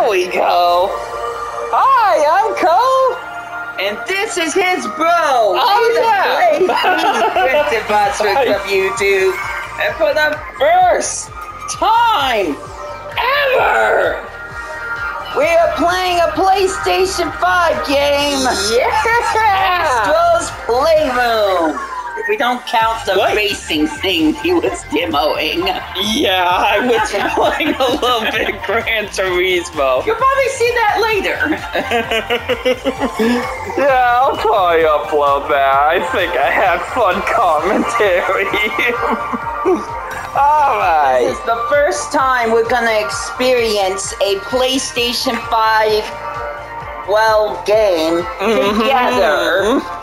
There we go. Hi, I'm Cole. And this is his bro. Oh, yeah. Cryptid Monster from YouTube. And for the first time ever, we are playing a PlayStation 5 game. Yeah. Astro's Playroom. We don't count the What? racing thing he was demoing. Yeah, I was playing a little bit Gran Turismo. You'll probably see that later. yeah, I'll probably upload that. I think I had fun commentary. All right. This is the first time we're gonna experience a PlayStation 5 well game mm-hmm, together. Mm-hmm.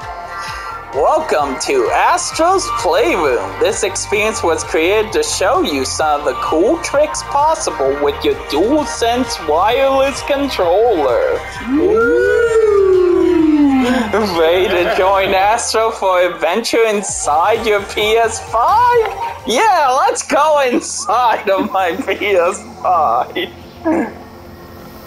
Welcome to Astro's Playroom. This experience was created to show you some of the cool tricks possible with your DualSense wireless controller. Ready to join Astro for adventure inside your PS5? Yeah, let's go inside of my PS5.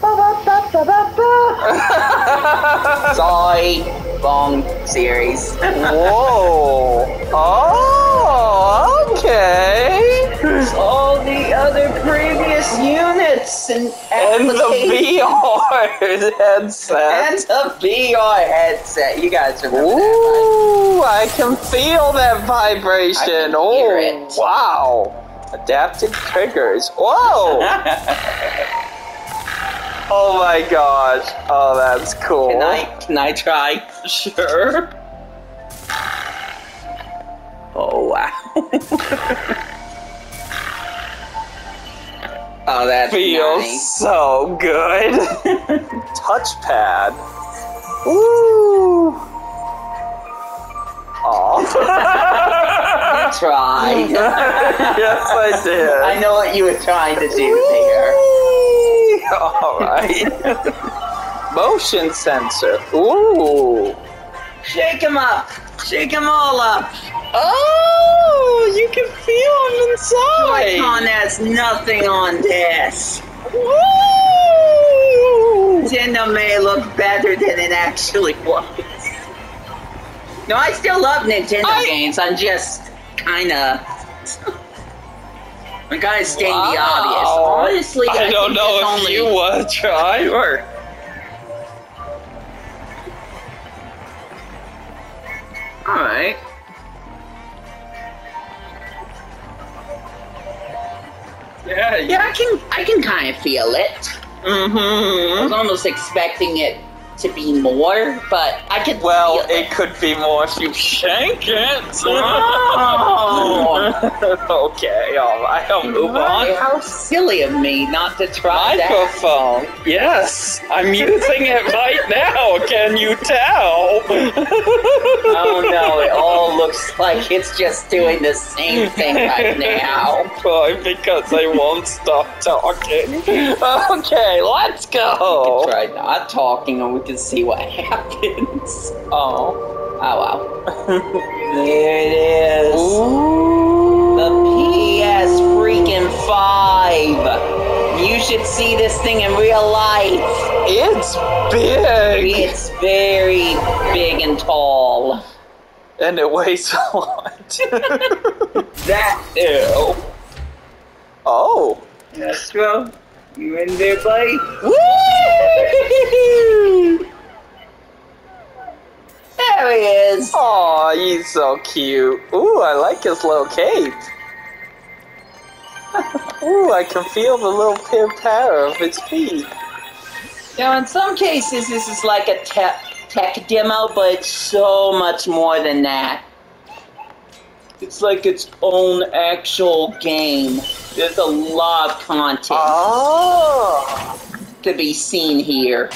Sorry, wrong series. Whoa. Oh, okay. All the other previous units and And the VR headset. and the VR headset. You guys remember Ooh, I can feel that vibration. Oh, wow. Adaptive triggers. Whoa. oh my gosh. Oh, that's cool. Can I can I try? Sure. Oh wow. oh, that Feels nice. so good. Touchpad. Ooh. Oh. Try. yes, I did. I know what you were trying to do there. All right. Motion sensor. Ooh. Shake him up. Shake them all up. Oh, you can feel them inside. Joy-Con has nothing on this. Woo! Nintendo may look better than it actually was. No, I still love Nintendo I- games. I'm just kind of. I'm kind of stating the obvious. Honestly, I, I don't know if only, you want to try or. All right. Yeah. Yeah, I can. I can kind of feel it. Mm-hmm. I was almost expecting it to be more, but I could. Well, feel it could be more if you shank it. Oh. okay, all right. I'll move Why? on. How silly of me not to try that. Microphone. Yes, I'm using it right now. Can you tell? Oh no, it all looks like it's just doing the same thing right now. Probably because they won't stop talking. Okay, let's go. Try not talking and we see what happens. Oh. Oh wow. there it is. The PS freaking 5. You should see this thing in real life. It's big. It's very big and tall. And it weighs a lot. That Ew. Oh. Astro, you in there, buddy? Woo! There he is. Aw, he's so cute. Ooh, I like his little cape. Ooh, I can feel the little pit patter of his feet. Now, in some cases, this is like a tech, tech demo, but it's so much more than that. It's like its own actual game. There's a lot of content Oh. to be seen here.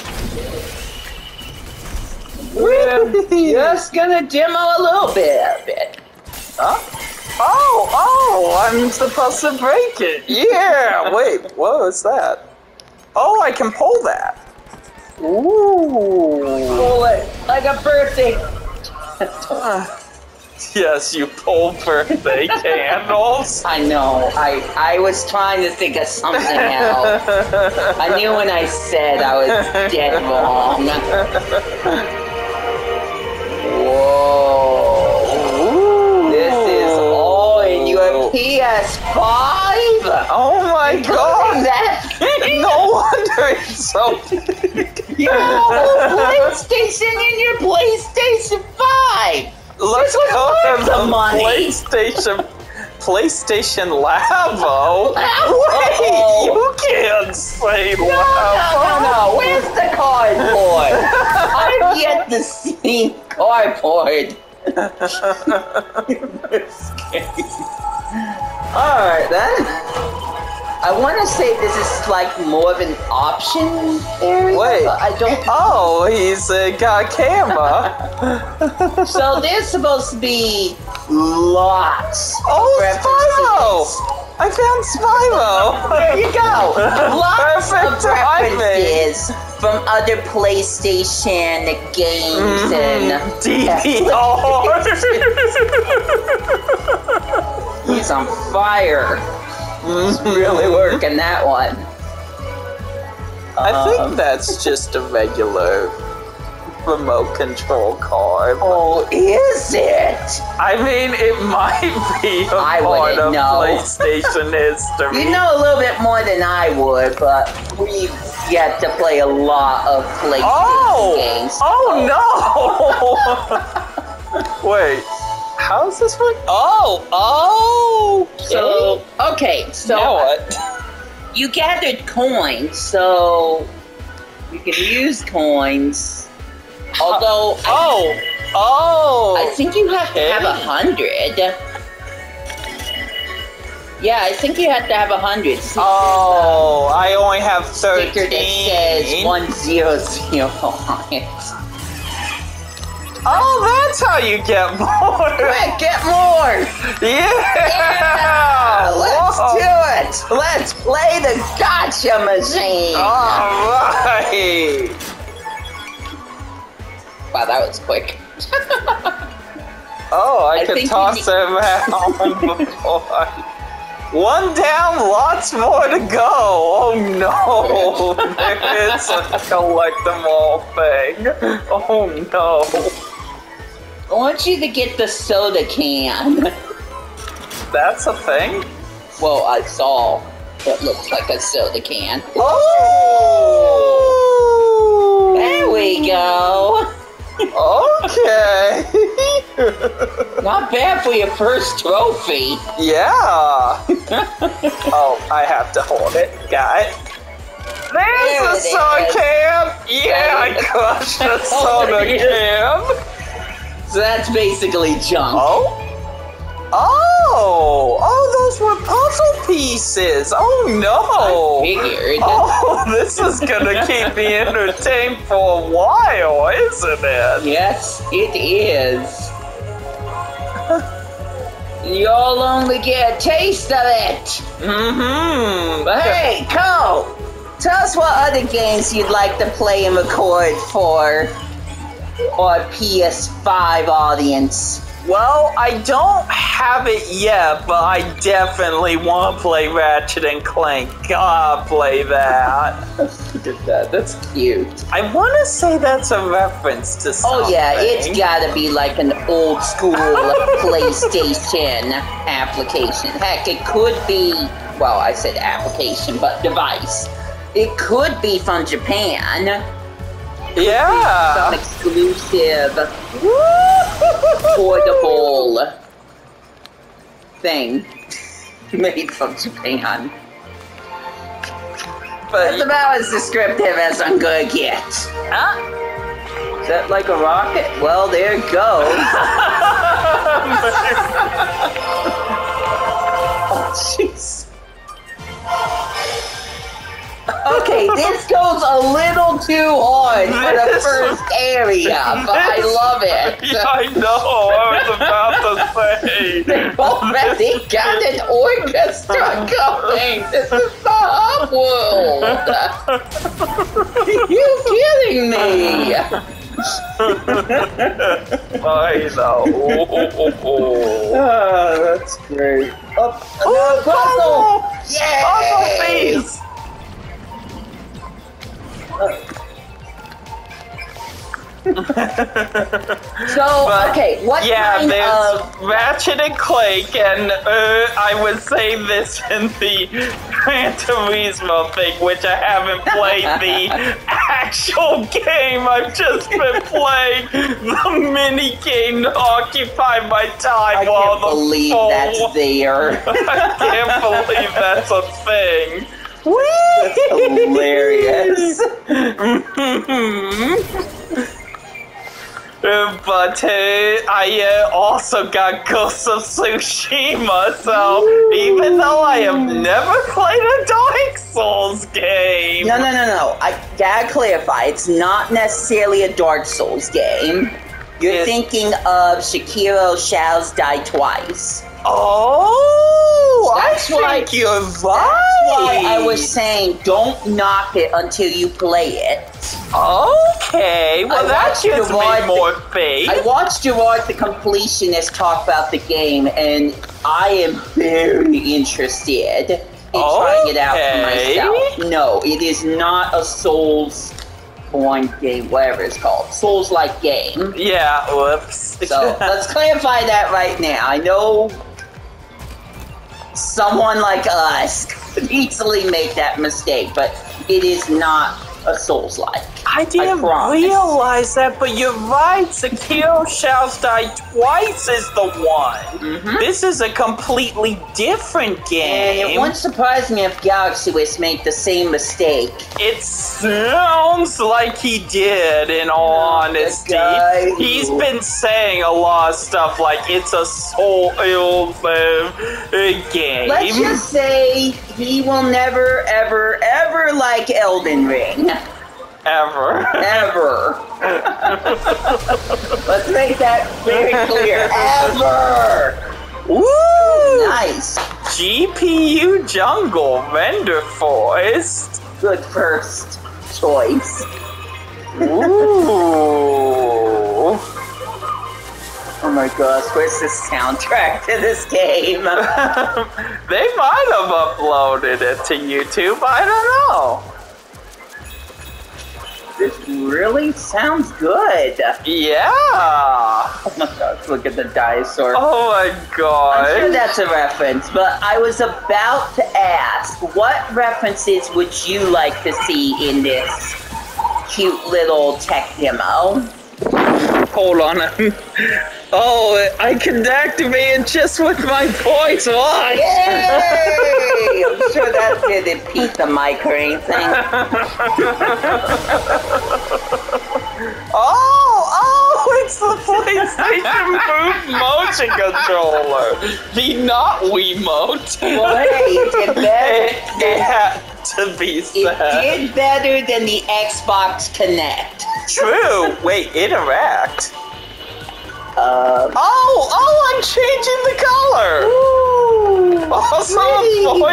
We're Just gonna demo a little bit of it. Huh? Oh, oh, I'm supposed to break it. Yeah, wait, what was that? Oh, I can pull that. Ooh. Pull it like a birthday. Ah. Yes, you pull birthday candles. I know. I I was trying to think of something else. I knew when I said I was dead wrong. Whoa. This is all in your PS5. Oh my god! that. No wonder it's so big. Your whole PlayStation in your PlayStation 5. Let's go to the money. PlayStation PlayStation Labo. Wait, you can't say No, Labo. no, no, no. Where's the cardboard? I've yet to see cardboard. Alright then. I want to say this is like more of an option area. Wait. I don't. Oh, he's uh, got camera. So there's supposed to be lots. Oh. Spyro! I found Spyro. There you go. Lots Perfect of timing. references from other PlayStation games Mm-hmm. and DDR. he's on fire. He's really working that one. I Um, think that's just a regular remote control card. Oh, is it? I mean, it might be a I part of know. PlayStation history. You know a little bit more than I would, but we've yet to play a lot of PlayStation Oh! games. Oh no! Wait, how's this work? Oh, oh! Okay. So okay, so now what? you gathered coins, so you can use coins. Although I, Oh, oh! I think you have to have a hundred. Yeah, I think you have to have a hundred. See, Oh, um, I only have thirteen. sticker that says one zero zero on it. Oh, that's how you get more. Quick, get more! Yeah! Yeah, let's Whoa. do it! Let's play the gotcha machine! All right. Wow, that was quick. Oh, I, I could toss around before. One down, lots more to go. Oh no, it's a collect them all thing. Oh no. I want you to get the soda can. That's a thing? Well, I saw what looks like a soda can. Oh! There we go. Okay. Not bad for your first trophy. yeah. oh, I have to hold it. Got it. There's There a soda is. can. Yeah, I There it is. crushed the soda there it is. can. So that's basically junk. Oh. Oh. Oh, those were puzzle pieces. Oh no. Oh, this is gonna keep me entertained for a while, isn't it? Yes, it is. You'll only get a taste of it. Mm-hmm. But hey, Cole, tell us what other games you'd like to play and record for our PS5 audience. Well, I don't have it yet, but I definitely want to play Ratchet and Clank. Gotta play that. Look at that, that's cute. I want to say that's a reference to something. Oh yeah, it's gotta be like an old school PlayStation application. Heck, it could be, well, I said application, but device. It could be from Japan. Some Yeah. exclusive portable thing made from Japan. That's But about as descriptive as I'm gonna get. Huh? Is that like a rocket? Well, there it goes. Oh, jeez. Okay, this goes a little too hard for the first area, but I love it. yeah, I know. I was about to say. They've already got an orchestra going. This is the hub world. Are you kidding me? I know. Oh, that's great. Oh, Oh, puzzle! Puzzle Yay! piece! So, But, okay, what Yeah, kind there's of Ratchet and Clank, and uh, I would say this in the Gran Turismo thing, which I haven't played the actual game. I've just been playing the mini game to occupy my time I can't believe that's there. I can't believe that's a thing. Hilarious. Uh, But uh, I uh, also got Ghost of Tsushima, so even though I have never played a Dark Souls game, No, no, no, no. I gotta clarify. It's not necessarily a Dark Souls game. You're It's- thinking of Sekiro Shadows Die Twice. Oh, That's I why- you're right. That's why I was saying don't knock it until you play it. Okay, well I that gives me more faith. I watched Jirard the completionist talk about the game, and I am very interested in trying it out for myself. No, it is not a Souls one game, whatever it's called. Souls like game. yeah, whoops. So let's clarify that right now. I know someone like us could easily make that mistake, but it is not a Souls like. I didn't promise. realize that, but you're right. Sekiro Shadows Die Twice is the one. Mhm. This is a completely different And game. it wouldn't surprise me if Galaxy West made the same mistake. It sounds like he did, in all honesty. He's been saying a lot of stuff like it's a soul uh, game. Let's just say he will never, ever, ever like Elden Ring. Ever. Ever. Let's make that very clear. Ever. Woo! Nice. GPU Jungle Vendor Forest. Good first choice. Ooh. Oh my gosh, where's the soundtrack to this game? they might have uploaded it to YouTube. I don't know. This really sounds good. Yeah. Oh my gosh, look at the dinosaur. Oh my god. I'm sure that's a reference, but I was about to ask, what references would you like to see in this cute little tech demo? Hold on. Oh, I can activate it just with my voice. Why? Yay! I'm sure that didn't beat the mic or anything. Oh, oh, it's the PlayStation Move motion controller. The not Wiimote. Well, hey, it did it, better. it had to be It did better than the Xbox Kinect. True. Wait, interact. Uh, Oh, oh, I'm changing the color. Also,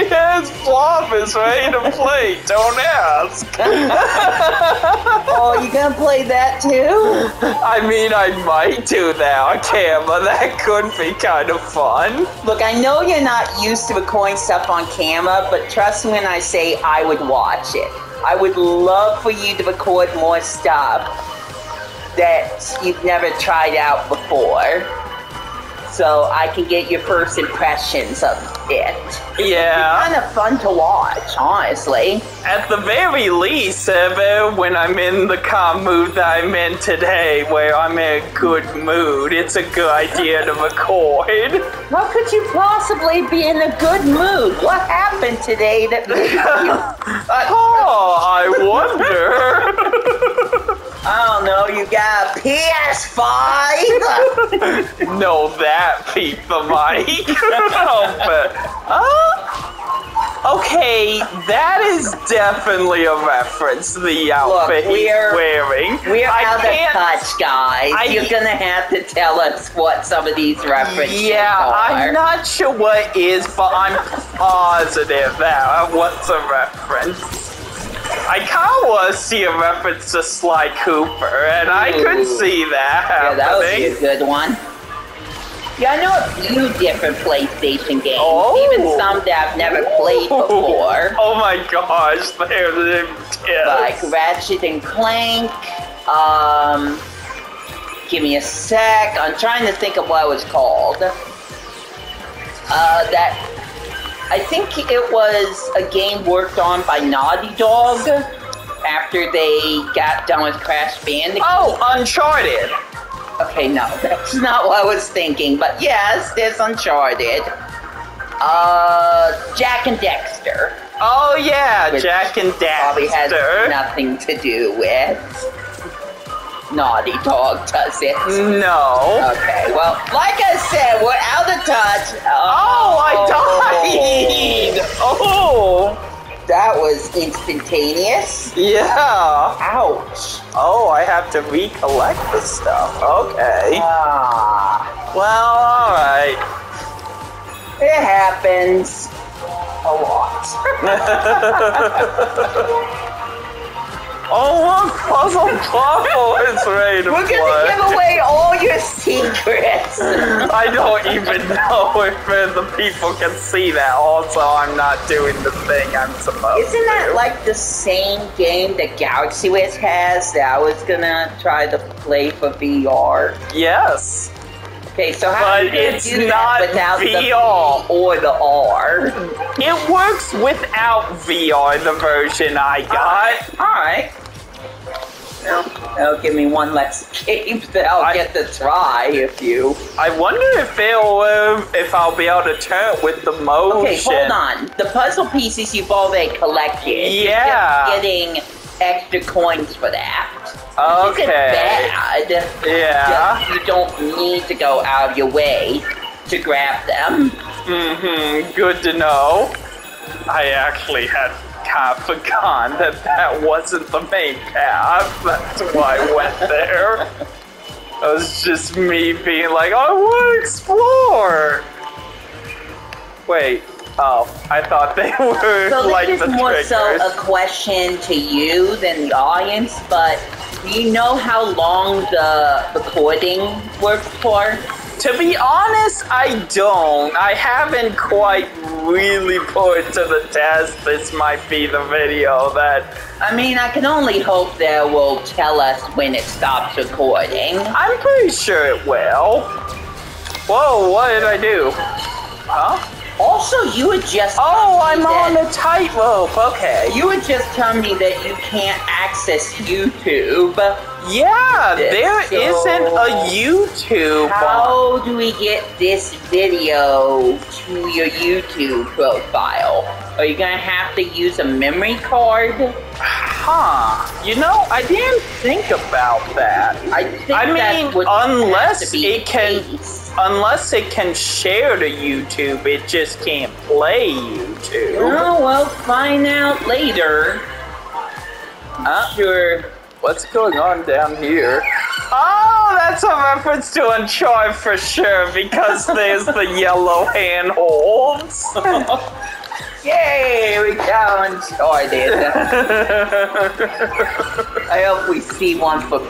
has flop is ready to play. Don't ask. oh, you gonna play that too? I mean, I might do that on camera. That could be kind of fun. Look, I know you're not used to recording stuff on camera, but trust me when I say I would watch it. I would love for you to record more stuff that you've never tried out before. So I can get your first impressions of it. Yeah. It's Kind of fun to watch, honestly. At the very least, uh, when I'm in the calm mood that I'm in today, where I'm in a good mood, it's a good idea to record. How could you possibly be in a good mood? What happened today that made you? Oh, I wonder. I don't know, you got a PS5? no, that beat the mic. oh, but, uh, okay, that is definitely a reference to the outfit he's we're- wearing. We're I out of can't- touch, guys. I- You're gonna have to tell us what some of these references Yeah, are. Yeah, I'm not sure what is, but I'm positive that what's a reference. I kind of want see a reference to Sly Cooper, and I could see that Yeah, that would be a good one. Yeah, I know a few different PlayStation games, Oh. even some that I've never played before. Oh my gosh, they're the like Ratchet and Clank. Um, give me a sec. I'm trying to think of what it was called. Uh, that I think it was a game worked on by Naughty Dog after they got done with Crash Bandicoot. Oh, Uncharted. Okay, no, that's not what I was thinking. But yes, there's Uncharted. Uh, Jak and Daxter Oh yeah, Jak and Daxter. probably has nothing to do with Naughty Dog, does it? No. Okay, well, like I said, we're out of touch. Oh, I died. Oh. That was instantaneous. Yeah. Ouch. Oh, I have to recollect the stuff. Okay. Ah, Well, alright. it happens a lot. oh, look, Puzzle Puzzle is ready to We're play. gonna give away all your secrets. I don't even know if uh, the people can see that. Also, I'm not doing the thing I'm supposed Isn't that to. like the same game that Galaxy Wiz has that I was gonna try to play for VR? Yes. Okay, so how But are you it's do not that without VR. the V or the R? It works without VR, the version I got. Alright. That'll give me one less game that I'll I- get to try if you. I wonder if it'll, uh, if I'll be able to turn it with the motion. Okay, hold on. The puzzle pieces you've already collected. You're Yeah. getting extra coins for that. Okay. bad. Yeah. Just you don't need to go out of your way to grab them. Mm-hmm. Good to know. I actually had of forgotten that that wasn't the main path. That's why I went there. It was just me being like, I want to explore. Wait. Oh, I thought they were So like this is more triggers. so a question to you than the audience, but do you know how long the recording worked for? To be honest, I don't. I haven't quite really put it to the test. This might be the video that I mean, I can only hope that it will tell us when it stops recording. I'm pretty sure it will. Whoa, what did I do? Huh? Also, you would just Oh, I'm on the tightrope. Okay. You would just tell me that you can't access YouTube. Yeah, there So- isn't a YouTube. How do we get this video to your YouTube profile? Are you gonna have to use a memory card? Huh. You know, I didn't think about that. I think I mean, unless have to be it can- case. Unless it can share to YouTube, it just can't play YouTube. Oh well, find out later. Huh? Sure. What's going on down here? Oh, that's a reference to Uncharted for sure, because there's the yellow handholds. Yay, we got Uncharted. Oh, I hope we see one for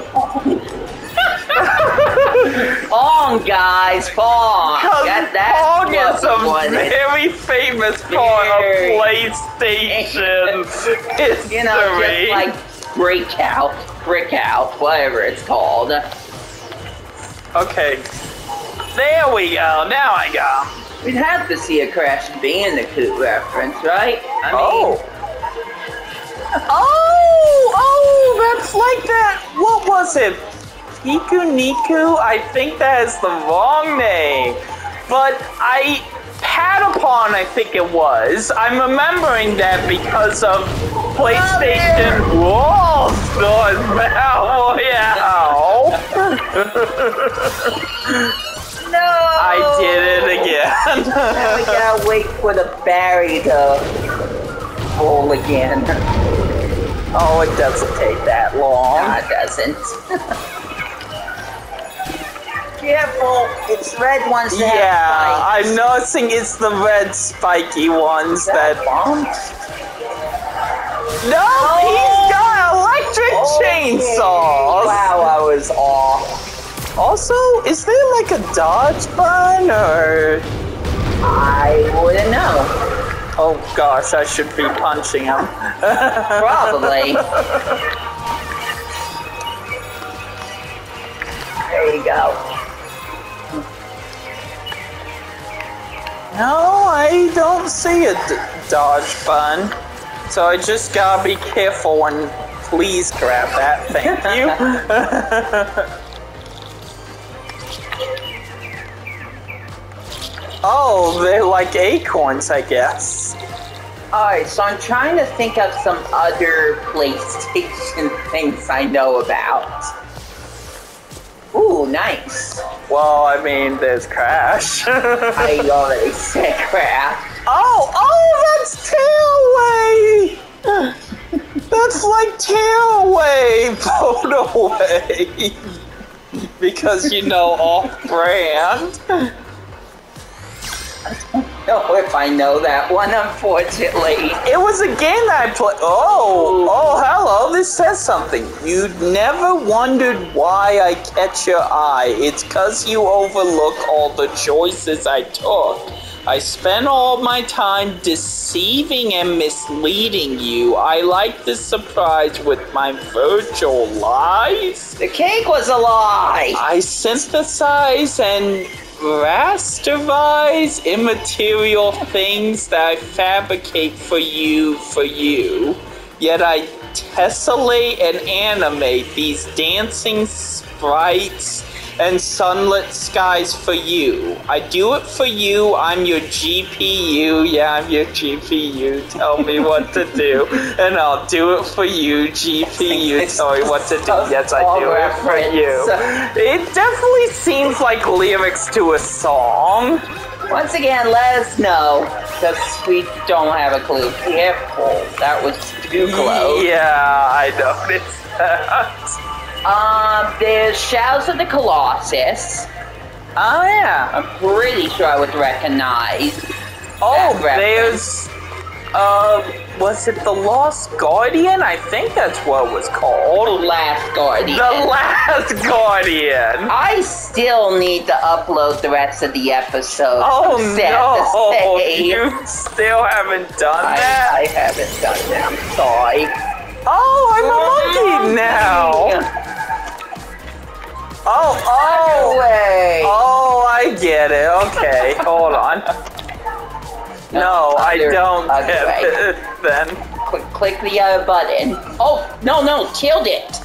Pong, guys, Pong. That, that's Pong is a very famous part of Very. PlayStation history. You know, just like Breakout, Brickout, whatever it's called. Okay. There we go. Now I got. We'd have to see a Crash Bandicoot reference, right? I mean, Oh. Oh, oh, that's like that. What was it? Piku Niku? I think that is the wrong name. But I, Patapon, I think it was. I'm remembering that because of PlayStation. Whoa, Stars Battle Royale. no! I did it Now we again. gotta wait for the Barry to roll again. oh, it doesn't take that long. No, it doesn't. Careful, it's red ones that Yeah, I'm noticing it's the red spiky ones that. bombs. No, he's oh! got electric chainsaws. Wow, I was off. Also, is there like a dodge button or? I wouldn't know. Oh gosh, I should be punching him. Probably. there you go. No, I don't see a d- dodge button. So I just gotta be careful and please grab that. Thank you. oh, they're like acorns, I guess. Alright, so I'm trying to think of some other PlayStation things I know about. Ooh, nice. Well, I mean, there's Crash. I already said crap. Oh, oh, that's Tailway! That's like Tailway put away. because you know off brand. know if I know that one, unfortunately. It was a game that I played. Oh, oh, hello. This says something. You never wondered why I catch your eye. It's because you overlook all the choices I took. I spent all my time deceiving and misleading you. I like the surprise with my virtual lies. The cake was a lie. I synthesize and rasterize immaterial things that I fabricate for you, for you. Yet I tessellate and animate these dancing sprites and sunlit skies for you. I do it for you. I'm your GPU. Yeah, I'm your GPU. Tell me what to do, and I'll do it for you. GPU, tell me what to do. Yes, I do it for you. It definitely seems like lyrics to a song. Once again, let us know, because we don't have a clue. Careful, that was too close. Yeah, I noticed. Um, there's Shadows of the Colossus. Oh yeah. I'm pretty sure I would recognize. Oh, there's uh, was it the Lost Guardian? I think that's what it was The called. Last Guardian. The Last Guardian. I still need to upload the rest of the episode. Oh no! You still haven't done I, that? I haven't done that. I'm sorry. Oh, I'm oh, a monkey now. Oh, oh, Way. oh! I get it. Okay, hold on. No, I don't get way. it. Then Click, click the other button. Oh, no, no, tilt it.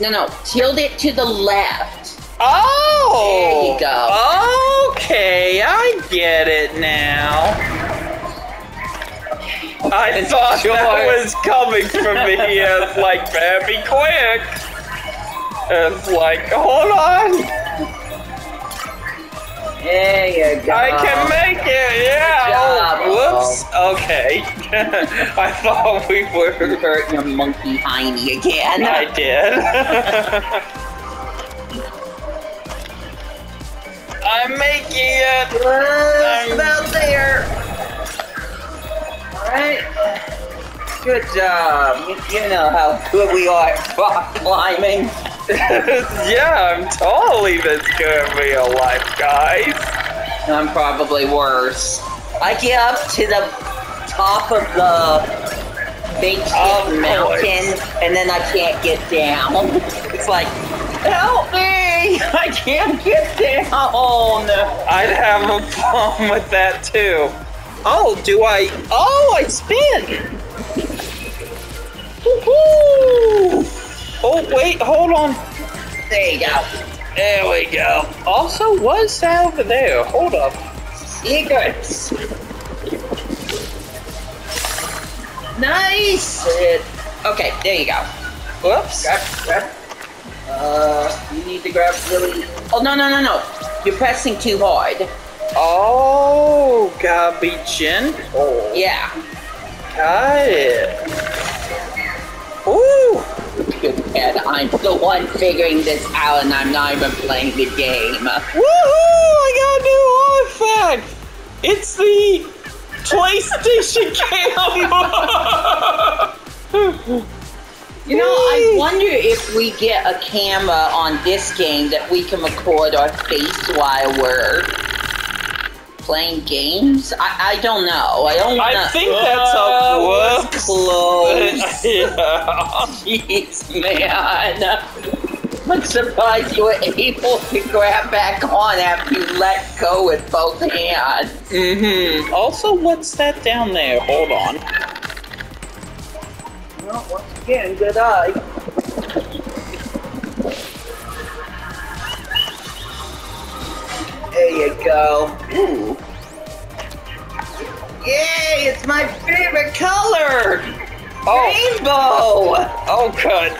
No, no, tilt it to the left. Oh! There you go. Okay, I get it now. I thought Sure. that was coming from me as like very quick. It's like, hold on, There you go. I can make it. Yeah. job. Oh, whoops. Okay. I thought we were. You were. hurt your monkey hiney again. I did. I'm making it. It's about there. Alright. Good job. You, know how good we are at rock climbing. yeah, I'm totally this good in real life, guys. I'm probably worse. I get up to the top of the Oh, boy. mountain and then I can't get down. It's like, help me! I can't get down. I'd have a problem with that too. Oh, do I? Oh, I spin. Woohoo! Oh, wait, hold on. There you go. There we go. Also, what's that over there? Hold up. Secrets. Nice. Okay, there you go. Whoops. Grab, grab. Uh, you need to grab really. Oh no no no no! You're pressing too hard. Oh, gotta be gentle. Yeah. Got it. Ooh. Good head. I'm the one figuring this out, and I'm not even playing the game. Woohoo! I got a new artifact! It's the PlayStation camera. You know, I wonder if we get a camera on this game that we can record our face while we're playing games. I, I don't know. I don't. I know. think that's a Oh, whoops. close. yeah. Jeez, man. I'm surprised you were able to grab back on after you let go with both hands. Mm-hmm. Also, what's that down there? Hold on. Well, once again, good eye. There you go. Ooh. Yay, it's my favorite color! Oh, Rainbow! oh, good.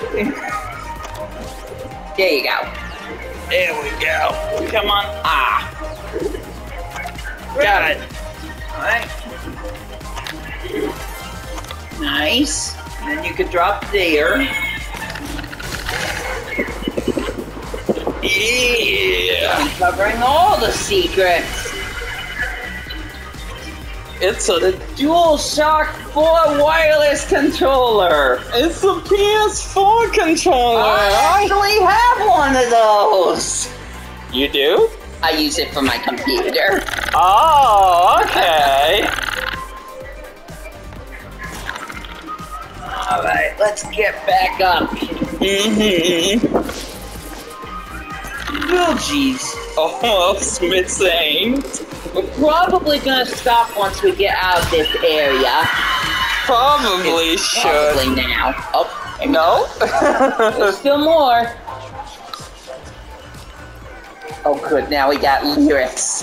There you go. There we go. Come on. Ah. Got it. Alright. Nice. And then you could drop there. Yeah. Covering all the secrets. It's a DualShock 4 wireless controller. it's a PS4 controller. I actually have one of those. You do? I use it for my computer. Oh, okay. Alright, let's get back up. mm-hmm. Oh, jeez. Almost missing. We're probably gonna stop once we get out of this area. Probably should. Probably now. Oh, No? there's still more. Oh, good. Now we got lyrics.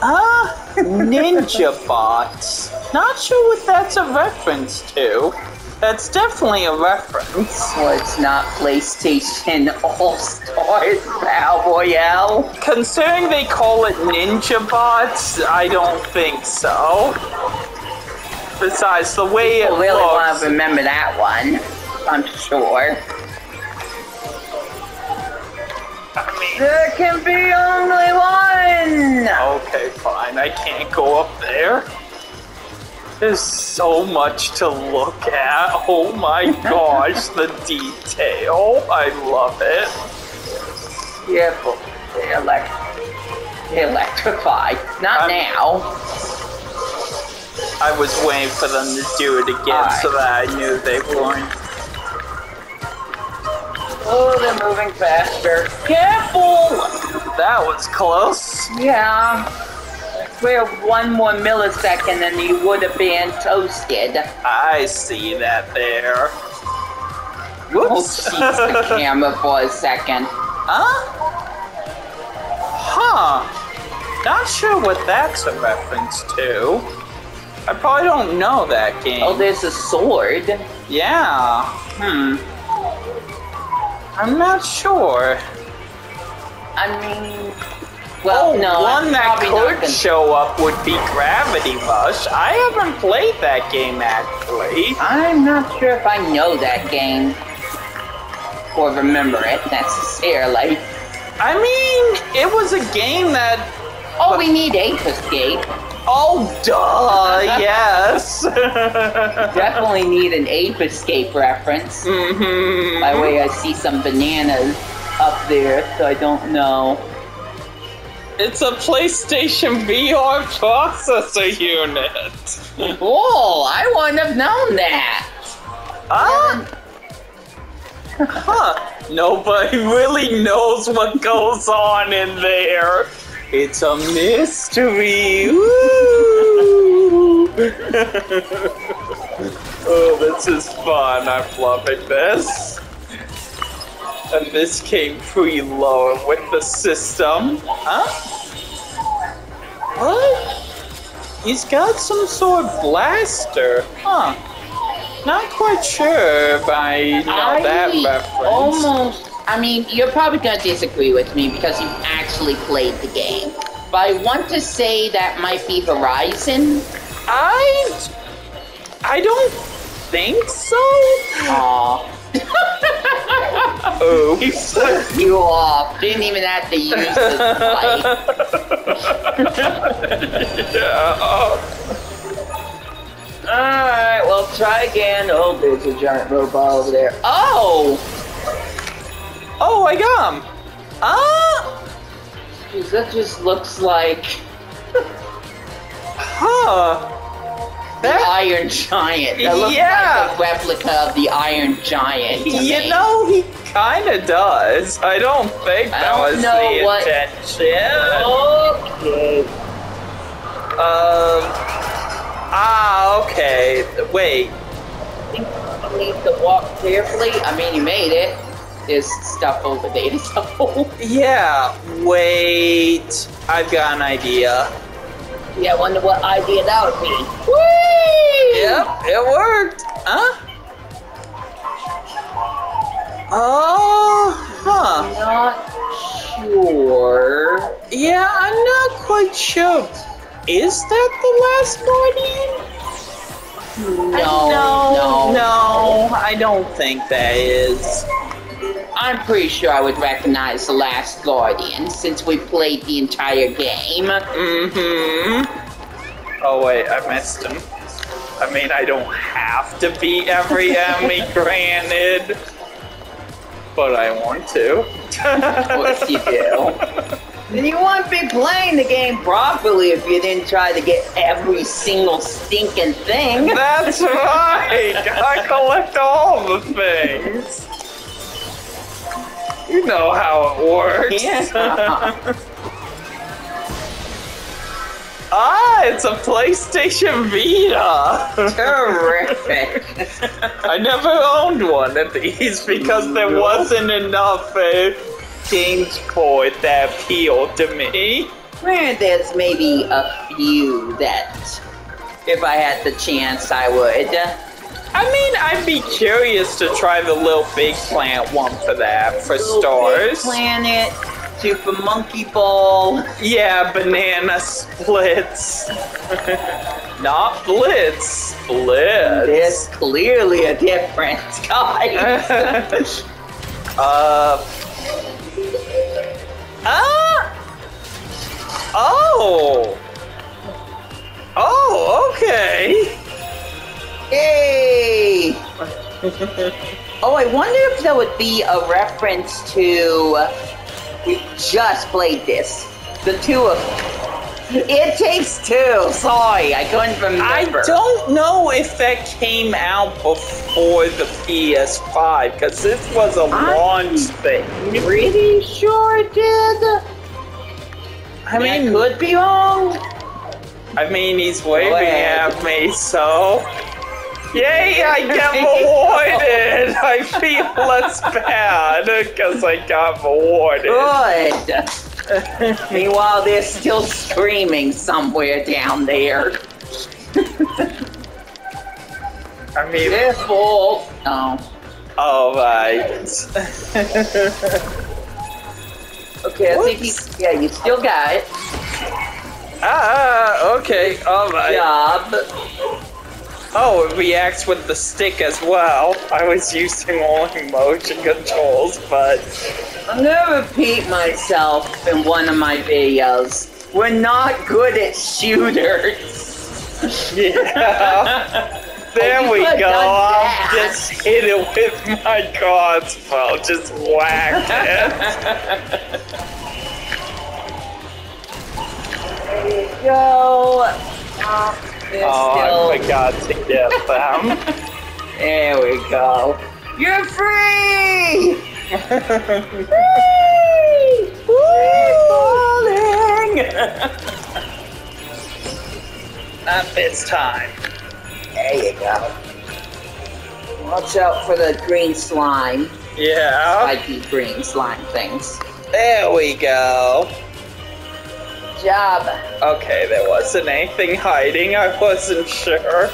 Ah, Ninja Bots. Not sure what that's a reference to. That's definitely a reference. Well, it's not PlayStation All Stars Battle Royale. Considering they call it Ninja Bots, I don't think so. Besides, the way it I really want to remember that one. I'm sure. I mean, There can be only one. okay, fine. I can't go up there. There's so much to look at. Oh my gosh, the detail. I love it. Careful. They elect. They electrify. Not I'm- now. I was waiting for them to do it again Alright. so that I knew they weren't. Oh, they're moving faster. Careful. That was close. Yeah. We're one more millisecond and you would have been toasted. I see that there. Oh, Whoops. jeez, the camera for a second. Huh? Huh. Not sure what that's a reference to. I probably don't know that game. Oh, there's a sword. yeah. Hmm. I'm not sure. I mean, well, oh, no, one I'm that probably could gonna- show up would be Gravity Rush. I haven't played that game actually. I'm not sure if I know that game or remember it necessarily. I mean, it was a game that. Oh, we need Ape Escape. Oh, duh, yes. Definitely need an Ape Escape reference. hmm By the way, I see some bananas up there, so I don't know. It's a PlayStation VR processor unit. Oh, I wouldn't have known that. Ah, huh. Nobody really knows what goes on in there. It's a mystery. Woo! oh, this is fun. I'm loving this. And this came preloaded with the system. Huh? What? He's got some sort of blaster. Huh. Not quite sure if I know that reference. almost. I mean, you're probably gonna disagree with me because you've actually played the game. But I want to say that might be Horizon. I. I don't think so. Aw. Oops. you off. Didn't even have to use the light. yeah. Alright, well, try again. Oh, there's a giant robot over there. Oh! Oh, I got him. Ah! Jeez, that just looks like Huh. The Iron Giant. That looks Yeah. like a replica of the Iron Giant. to you me. know, he kind of does. I don't think I that don't was know the what- intention. Okay. Um. Ah, okay. Wait. I think you need to walk carefully. I mean, you made it. There's stuff over there. So, Yeah. Wait. I've got an idea. yeah, I wonder what idea that would be. Whee! Yep, it worked. Huh? Oh, huh. Not sure. Yeah, I'm not quite sure. Is that the last guardian? No, no, no, no. I don't think that is. I'm pretty sure I would recognize the last Guardian since we played the entire game. Mm-hmm. Oh wait, I missed him. I mean, I don't have to beat every enemy, granted, but I want to. Of course you do. Then you wouldn't be playing the game properly if you didn't try to get every single stinking thing. That's right. I collect all the things. You know how it works. Yeah. ah, it's a PlayStation Vita. Terrific. I never owned one of these because there wasn't enough uh, games for it that appealed to me. Granted, there's maybe a few that, if I had the chance, I would. I mean, I'd be curious to try the Little Big Planet one for that, for Little Big stars. Planet, Super Monkey Ball. Yeah, Banana Splitz. Not blitz, There's splits. clearly a difference, guys. uh. Ah! Oh! Oh, okay. Yay! oh, I wonder if there would be a reference to. We just played this. The two of. It takes two. Sorry, I couldn't remember. I don't know if that came out before the PS5 because this was a I- launch thing. Pretty sure it did. I I mean, could be wrong. I mean, he's waving at me, so. Yay, I get rewarded! I feel less bad because I got rewarded. Good. Meanwhile, they're still screaming somewhere down there. I mean, They're full. Oh. alright. Okay, I think you. Yeah, you still got it. ah, okay, alright. Job. Oh, it reacts with the stick as well. I was using only motion controls, but. I'm gonna repeat myself in one of my videos. We're not good at shooters. Yeah. There You we go. I'll just hit it with my crossbow. Just whack it. There you go. Oh, they're Oh, I forgot to get them. There we go. You're free! Not this time. There you go. Watch out for the green slime. Yeah. Spiky green slime things. There we go. Job. Okay, there wasn't anything hiding. I wasn't sure.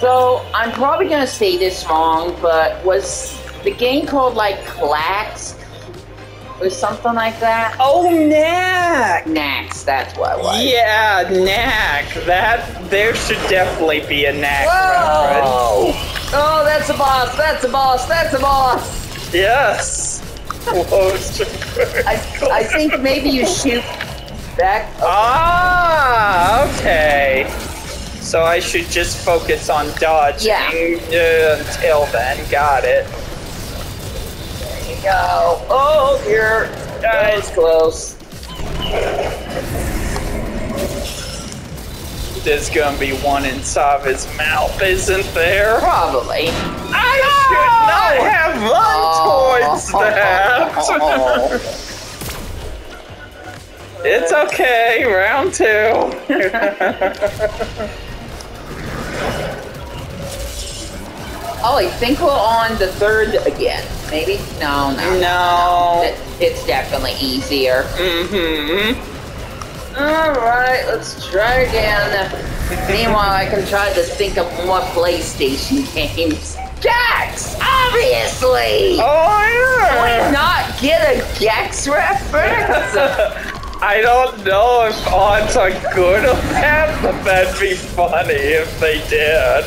So, I'm probably gonna say this wrong, but was the game called like Clax? Or something like that? Oh, Knack! Nax, that's what it was. Yeah, Knack. That there should definitely be a Knack reference. Oh, that's a boss, that's a boss, that's a boss! Yes. Whoa, I, I think maybe you shoot back. Ah, okay. So I should just focus on dodging Yeah. until then. Got it. There you go. Oh, you're that was close. There's gonna be one inside his mouth, isn't there? Probably. I should not have run towards that. it's okay, round two. Oh, I think we're on the third again. Maybe? No, no. No. It- It's definitely easier. mm-hmm. Alright, let's try again. Meanwhile, I can try to think of more PlayStation games. Gex! Obviously! Oh Can we not get a Gex reference? I don't know if odds are good on that, but that'd be funny if they did.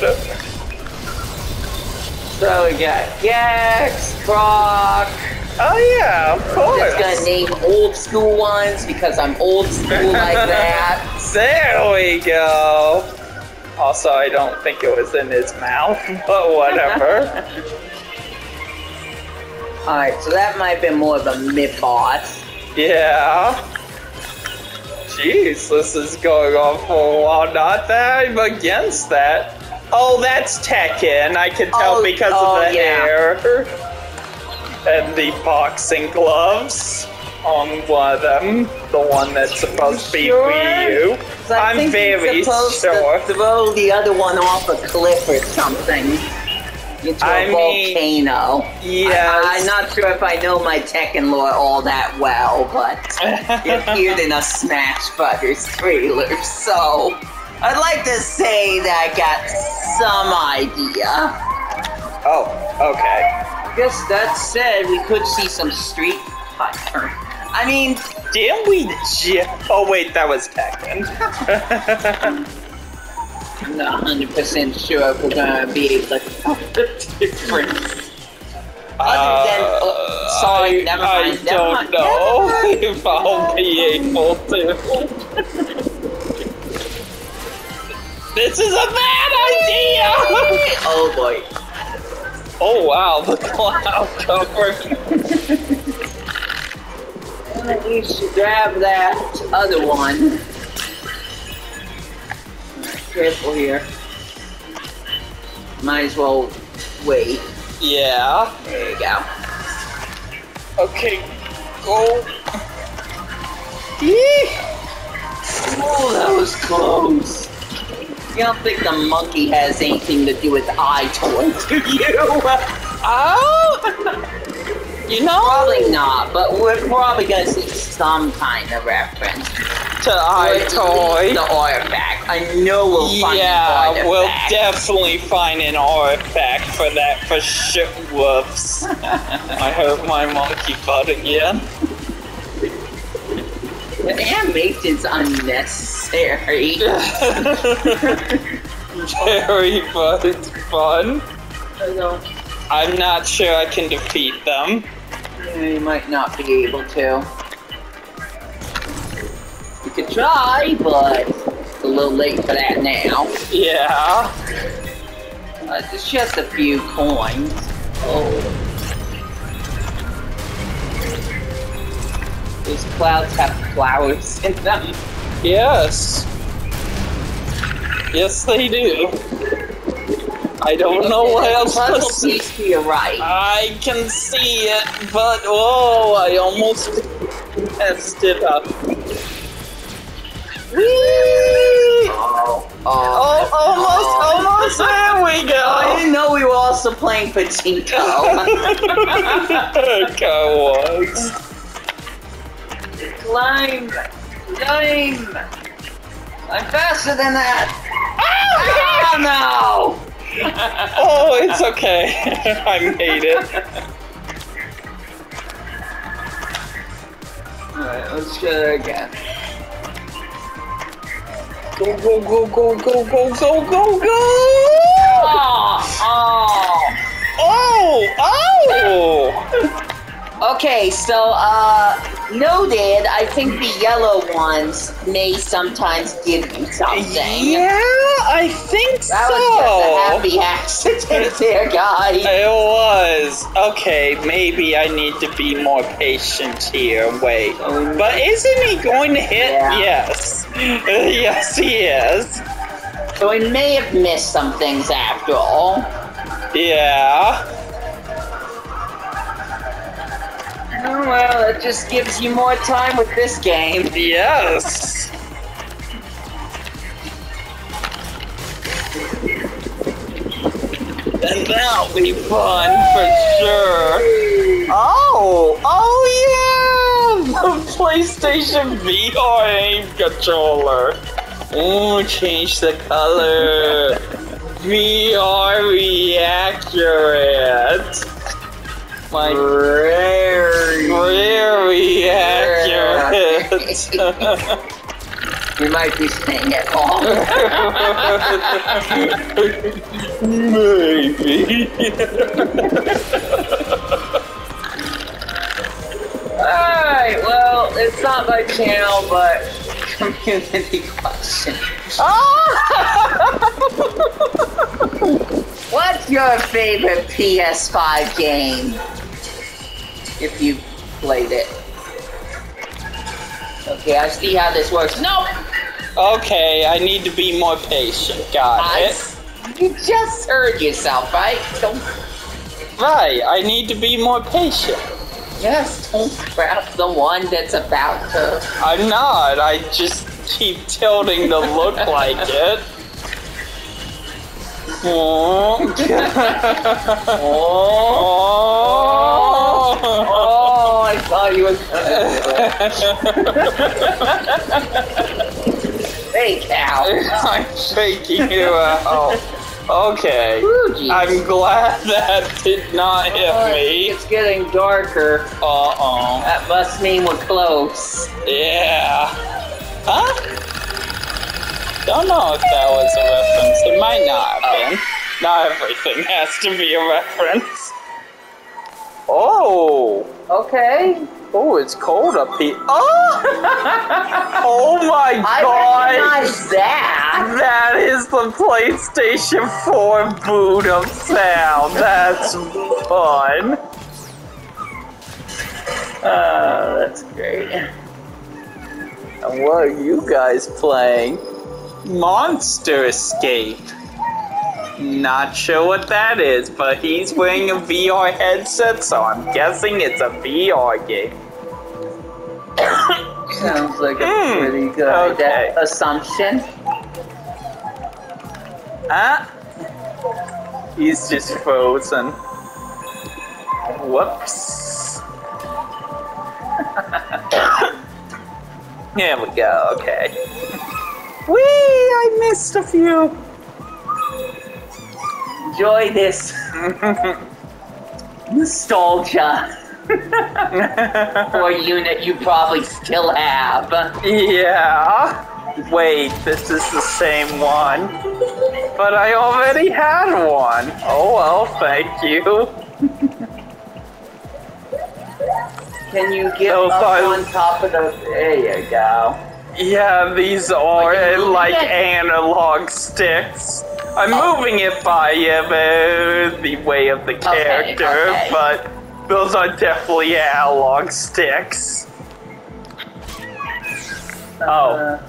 so we got Gex, Croc. Oh yeah, of course. Just gonna name old school ones because I'm old school like that. There we go. Also, I don't think it was in his mouth, but whatever. Alright, so that might have been more of a mid boss. yeah. Jeez, this is going on for a while. Not that I'm against that. Oh, that's Tekken. I can tell Oh, because oh, of the yeah. hair. And the boxing gloves on one of them. The one that's supposed to be Sure? Wii U. I I'm very sure. to throw the other one off a cliff or something. Into a I mean, volcano. Yeah, I, am not sure if I know my Tekken lore all that well, but it appeared in a Smash Brothers trailer, so I'd like to say that I got some idea. Oh, okay. I guess that said, we could see some Street Fighter. I mean, Didn't we j- Oh wait, that was Tekken. I'm not 100% sure if we're gonna be able to tell the difference. Other uh, than, oh, sorry, I, never I mind, never don't mind, know mind. if I'll be able to. this is a bad idea! Oh boy. oh wow, the cloud cover. You should grab that other one. Careful here. Might as well wait. Yeah. There you go. Okay. Go. Yee. Oh, that was close. You don't think the monkey has anything to do with EyeToys, do you? Oh. You know, Probably not, but we're probably gonna see some kind of reference. To eye Or at toy. The artifact. I know we'll find Yeah, an we'll definitely find an artifact for that for sure. Whoops. I hurt my monkey butt again. The animation's unnecessary. Very but it's fun. I I'm not sure I can defeat them. Yeah, you might not be able to. Could try, but it's a little late for that now. Yeah. Uh, it's just a few coins. Oh. Those clouds have flowers in them. Yes. Yes, they do. I don't know what else to Puzzle piece to your right. I can see it, but oh, I almost messed it up. Whee! Oh, oh, oh, almost, almost there we go. I didn't know we were also playing pachinko. Go was. climb, climb. I'm faster than that. Oh ah, no! Oh, it's okay. I made it. Alright, let's try it again. Go, go, go, go, go, go, go, go, go! Oh, oh. Oh! Oh! Okay, so uh, noted. I think the yellow ones may sometimes give you something. Yeah, I think That so. was just a happy accident there, guys. It was. Okay, maybe I need to be more patient here. Wait. But isn't he going to hit? Yeah. Yes. yes, he is. So we may have missed some things after all. Yeah. Oh, well, it just gives you more time with this game. Yes. And that'll be fun for sure. Oh, oh yeah! PlayStation VR aim controller. Oh, change the color. VR accurate. My Very, very accurate. We might be staying at home. Maybe. Alright, well, it's not my channel, but community question. What's your favorite PS5 game? If you played it. Okay, I see how this works. Nope! okay, I need to be more patient. Got I, it. you just heard yourself, right? Don't, Right, I need to be more patient. Just don't grab the one that's about to. I'm not. I just keep tilting to look like it. Oh. Oh! oh. I thought you was. hey, cow. I'm shaking you out. Okay. Ooh. I'm glad that did not hit oh, me. It's getting darker. Uh-oh. That must mean we're close. Yeah. Huh? Don't know if that was a reference. It might not have been. Oh. Not everything has to be a reference. Oh. Okay. Oh, it's cold up here. Oh! oh my I god! recognize that. That is the PlayStation 4 boot up sound. That's fun. Uh, that's great. And what are you guys playing? Monster Escape. Not sure what that is, but he's wearing a VR headset, so I'm guessing it's a VR game. Sounds like a Hmm, pretty good okay. assumption. Huh? He's just frozen. Whoops. there we go, okay. Whee! I missed a few. Enjoy this nostalgia for a unit you probably still have. yeah. Wait, this is the same one. But I already had one. Oh well, thank you. Can you get Oh, up sorry. on top of the? There you go. Yeah, these are Are like analog sticks. I'm moving it by uh, the way of the character, okay. but those are definitely analog sticks. Oh. Uh,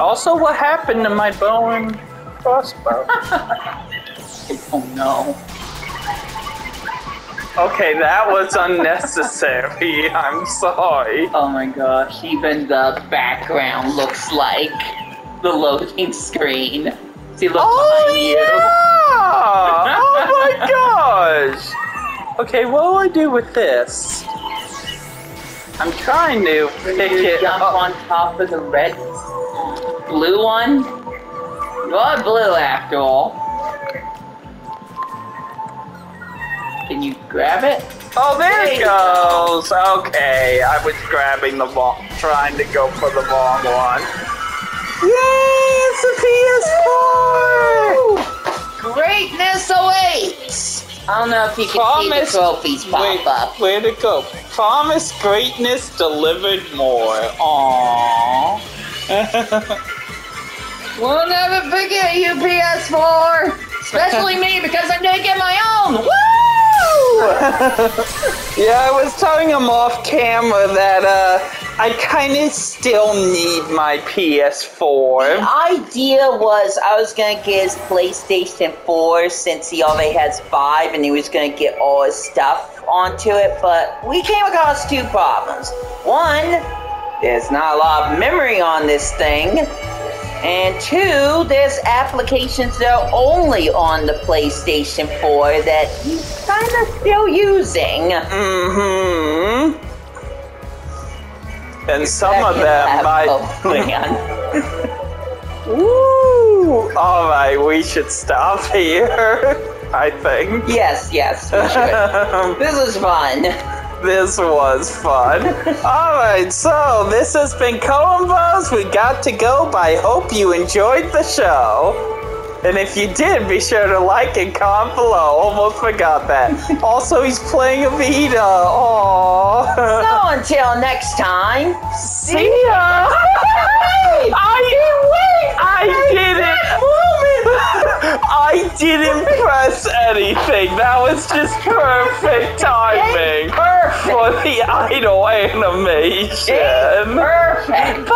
Also, what happened to my bow and crossbow? oh no. okay, that was unnecessary. I'm sorry. Oh my gosh. Even the background looks like the loading screen. See, look Oh behind you. yeah! Oh my gosh! Okay, what do I do with this? I'm trying to pick you it jump up. on top of the red, blue one. You're blue after all. Can you grab it? Oh, there There it you goes. Okay, I was grabbing the wrong, trying to go for the wrong one. Yay! It's a PS4. Greatness awaits. I don't know if you can Promise- see the trophies pop Wait, up. where'd it go? Promise greatness delivered more. Aww. We'll never forget you, PS4. Especially me, because I'm gonna get my own. Woo! yeah, I was telling him off camera that uh, I kind of still need my PS4. The idea was I was gonna get his PlayStation 4 since he already has five and he was gonna get all his stuff onto it, but we came across two problems. One, there's not a lot of memory on this thing. And two, there's applications that are only on the PlayStation 4 that he's kind of still using. Mm-hmm. And some of them might. Oh, man. Woo! All right, we should stop here. I think. yes, yes, we should. This is fun. This was fun. Alright, so this has been Ko&Bros. We got to go, but I hope you enjoyed the show. And if you did, be sure to like and comment below. Almost forgot that. also, he's playing a Vita. Aww. So until next time, See ya! I, I didn't. I didn't press anything. That was just perfect timing Perfect. for the idle animation. Perfect.